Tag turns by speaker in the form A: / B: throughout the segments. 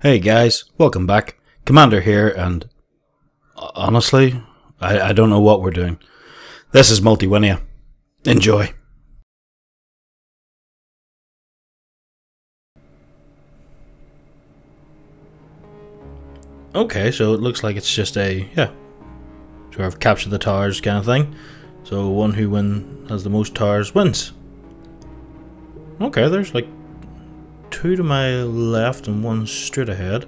A: Hey guys, welcome back. Commander here, and honestly, I, I don't know what we're doing. This is Multiwinia. Enjoy. Okay, so it looks like it's just a, yeah, sort of capture the towers kind of thing. So one who win has the most towers wins. Okay, there's like two to my left and one straight ahead.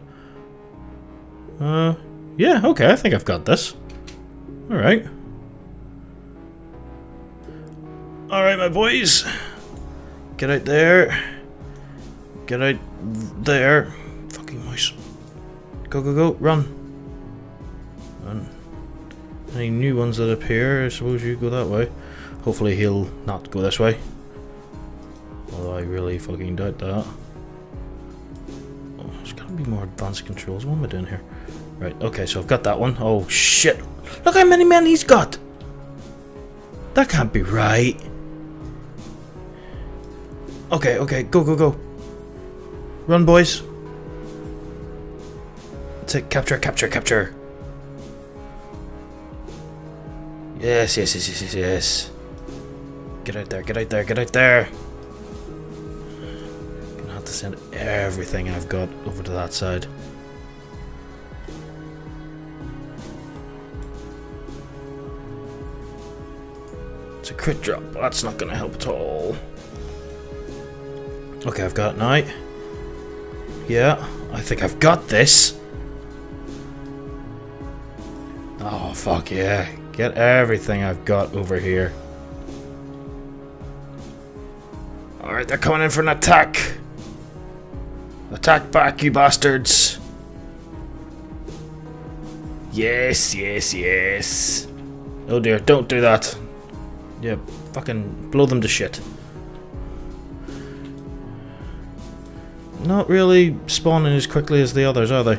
A: Uh, yeah, okay, I think I've got this. Alright. Alright, my boys. Get out there. Get out there. Fucking mouse. Go, go, go, run. And any new ones that appear, I suppose you go that way. Hopefully he'll not go this way. Although I really fucking doubt that. Be more advanced controls. What am I doing here? Right, okay, so I've got that one. Oh shit! Look how many men he's got! That can't be right. Okay, okay, go, go, go. Run, boys. Take capture, capture, capture. Yes, yes, yes, yes, yes, yes. Get out there, get out there, get out there. Send everything I've got over to that side. It's a crit drop, that's not gonna help at all. Okay, I've got now. Yeah, I think I've got this. Oh, fuck yeah. Get everything I've got over here. Alright, they're coming in for an attack. Attack back, you bastards. Yes, yes, yes. Oh dear, don't do that. Yeah, fucking blow them to shit. Not really spawning as quickly as the others, are they?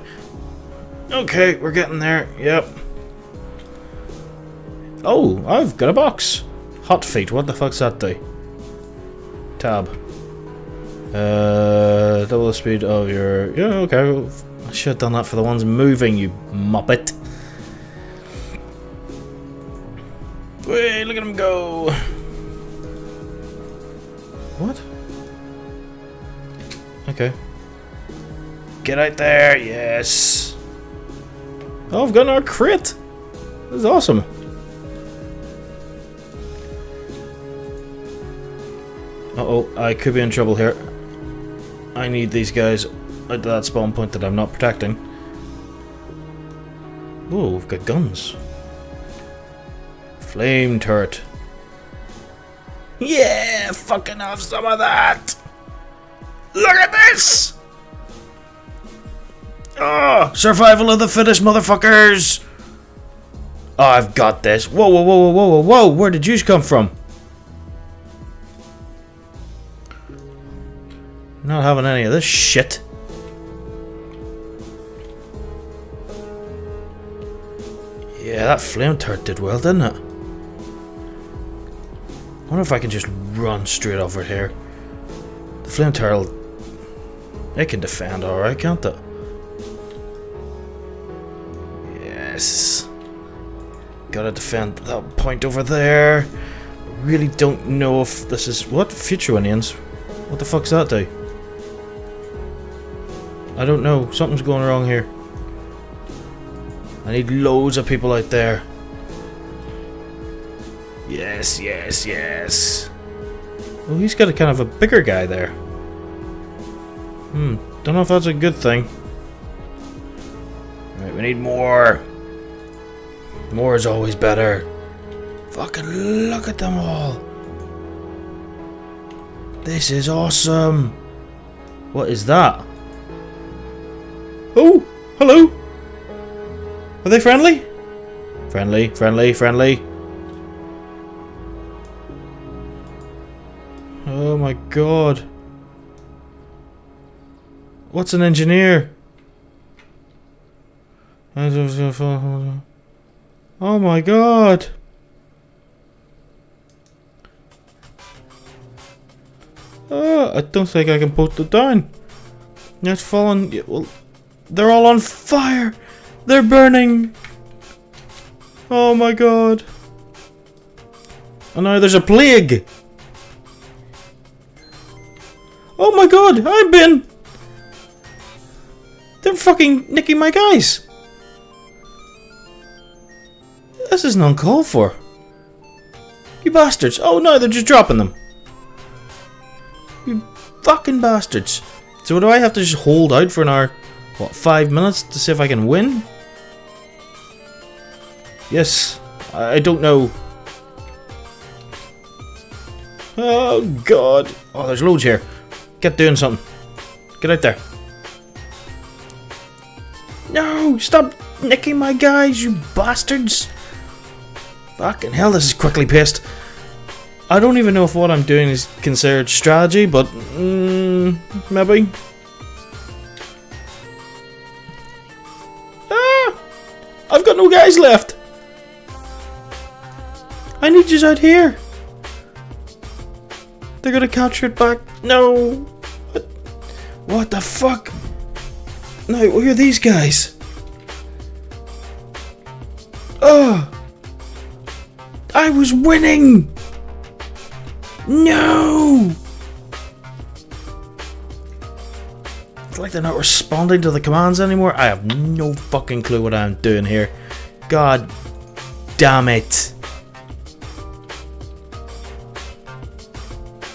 A: Okay, we're getting there. Yep. Oh, I've got a box. Hot feet. What the fuck's that do? Tab. Uh, double the speed of your. Yeah, okay. I should have done that for the ones moving, you muppet. Wait, look at him go. What? Okay. Get out there, yes. Oh, I've got our crit. This is awesome. Uh oh, I could be in trouble here. I need these guys at that spawn point that I'm not protecting. Whoa, we've got guns. Flame turret. Yeah, fucking have some of that! Look at this! Oh, survival of the fittest, motherfuckers! Oh, I've got this. Whoa, whoa, whoa, whoa, whoa, whoa, where did you come from? Not having any of this shit. Yeah, that flame turret did well, didn't it? I wonder if I can just run straight over here. The flame turret, it can defend alright, can't it? Yes. Gotta defend that point over there. Really don't know if this is... What? Future Indians? What the fuck's that do? I don't know. Something's going wrong here. I need loads of people out there. Yes, yes, yes. Well, he's got a kind of a bigger guy there. Hmm. Don't know if that's a good thing. Right, we need more. More is always better. Fucking look at them all. This is awesome. What is that? Oh, hello. Are they friendly? Friendly, friendly, friendly. Oh my god. What's an engineer? Oh my god. Oh, I don't think I can put it down. It's fallen. Well, They're all on fire! They're burning! Oh my god. Oh no, there's a plague! Oh my god, I've been... They're fucking nicking my guys! This isn't uncalled for. You bastards. Oh no, they're just dropping them. You fucking bastards. So what do I have to just hold out for an hour, what, five minutes to see if I can win? Yes. I don't know. Oh god. Oh, there's loads here. Get doing something. Get out there. No! Stop nicking my guys, you bastards! Fucking hell, this is quickly paced. I don't even know if what I'm doing is considered strategy, but mm, maybe. Guys left. I need you out here. They're gonna capture it back. No. What? What the fuck? No, where are these guys? Oh. I was winning! No! It's like they're not responding to the commands anymore. I have no fucking clue what I'm doing here. God damn it.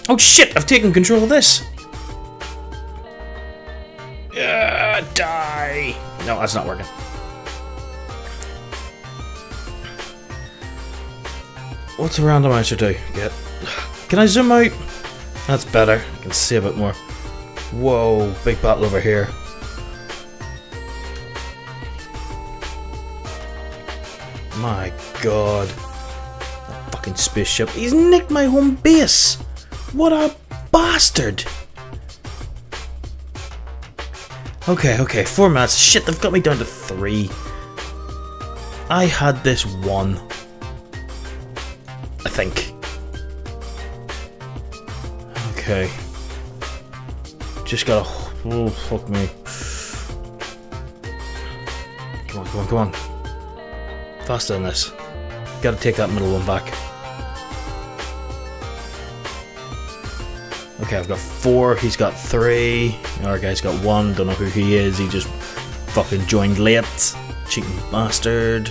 A: Oh shit, I've taken control of this. Yeah, die. No, that's not working. What's a randomizer do? Get. Can I zoom out? That's better. I can see a bit more. Whoa, big battle over here. My god. That fucking spaceship. He's nicked my home base! What a bastard! Okay, okay, four minutes. Shit, they've got me down to three. I had this one I think. Okay. Just gotta... Oh, fuck me. Come on, come on, come on. Faster than this. Gotta take that middle one back. Okay, I've got four, he's got three. Our guy's got one, don't know who he is, he just fucking joined late. Cheating bastard.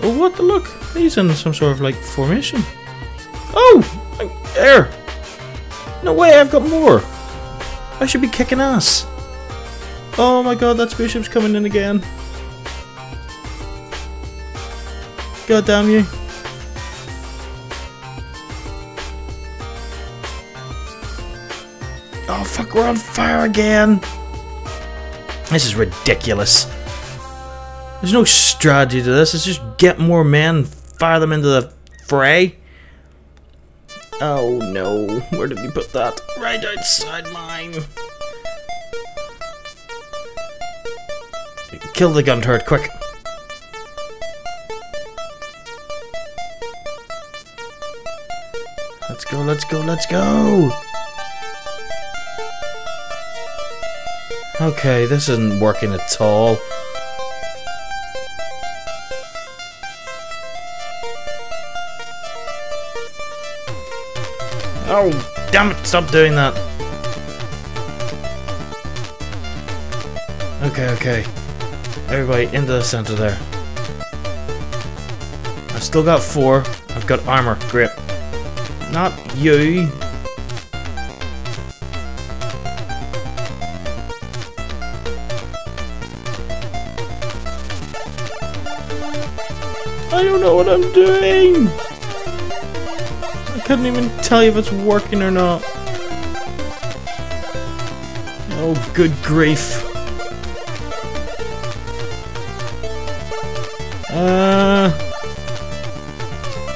A: Oh, what the look? He's in some sort of like formation. Oh! There! No way, I've got more! I should be kicking ass. Oh my god, that spaceship's coming in again. God damn you. Oh fuck, we're on fire again! This is ridiculous. There's no strategy to this, it's just get more men, fire them into the fray. Oh no, where did we put that? Right outside mine. Kill the gun turret, quick. Let's go, let's go, let's go! Okay, this isn't working at all. Oh, damn it, stop doing that. Okay, okay. Everybody into the center there. I've still got four. I've got armor. Great. Not you. I don't know what I'm doing! I couldn't even tell you if it's working or not. Oh, good grief. Uh,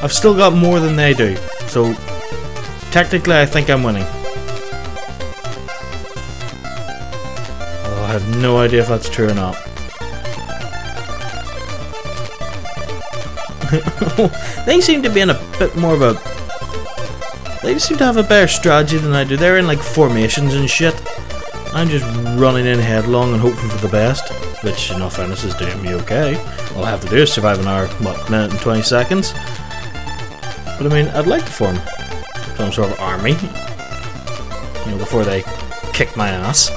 A: I've still got more than they do, so technically I think I'm winning. Oh, I have no idea if that's true or not. they seem to be in a bit more of a they seem to have a better strategy than I do. They're in like formations and shit. I'm just running in headlong and hoping for the best, which in all fairness is doing me okay. All I have to do is survive an hour, what, minute and 20 seconds? But I mean, I'd like to form some sort of army, you know, before they kick my ass.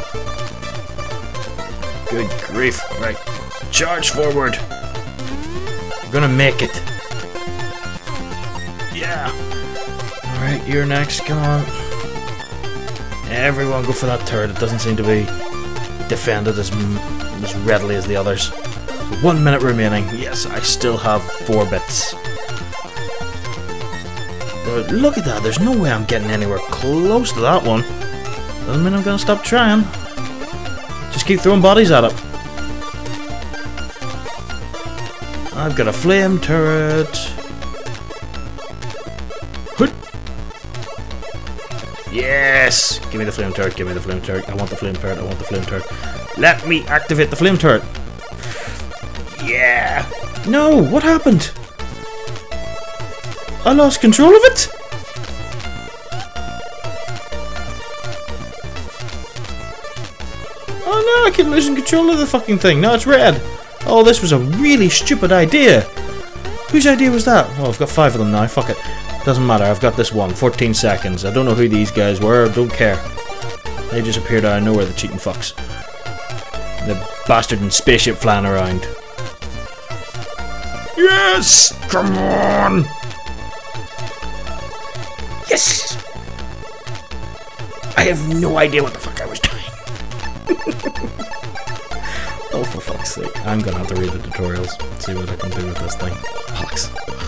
A: Good grief, right, charge forward. We're gonna make it. Yeah. Alright, you're next, come on. Everyone go for that turret. It doesn't seem to be defended as, as readily as the others. One minute remaining. Yes, I still have four bits. But look at that. There's no way I'm getting anywhere close to that one. Doesn't mean I'm to stop trying. Just keep throwing bodies at it. I've got a flame turret. Yes! Give me the flame turret, give me the flame turret. I want the flame turret, I want the flame turret. Let me activate the flame turret. Yeah! No, what happened? I lost control of it? Oh no, I keep losing control of the fucking thing. Now it's red. Oh, this was a really stupid idea. Whose idea was that? Well, I've got five of them now. Fuck it. Doesn't matter, I've got this one. 14 seconds. I don't know who these guys were, don't care. They just appeared out of nowhere, the cheating fucks. The bastard and spaceship flying around. Yes! Come on! Yes! I have no idea what the fuck I was doing. oh, for fuck's sake. I'm gonna have to read the tutorials, see what I can do with this thing. Bollocks.